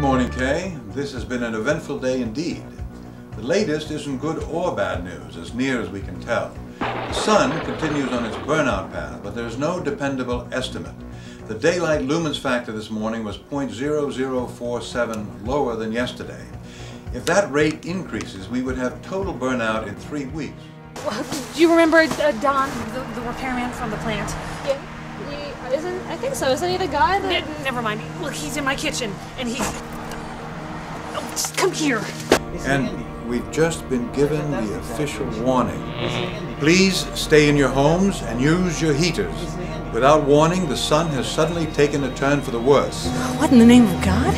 morning, Kay. This has been an eventful day indeed. The latest isn't good or bad news, as near as we can tell. The sun continues on its burnout path, but there is no dependable estimate. The daylight lumens factor this morning was 0.0047 lower than yesterday. If that rate increases, we would have total burnout in three weeks. Do you remember uh, Don, the, the repairman from the plant? Yeah, he isn't. I think so. Isn't he the guy that? Ne- never mind. Look, he's in my kitchen, and he. Oh, just come here. And we've just been given the official warning. Please stay in your homes and use your heaters. Without warning, the sun has suddenly taken a turn for the worse. What in the name of God?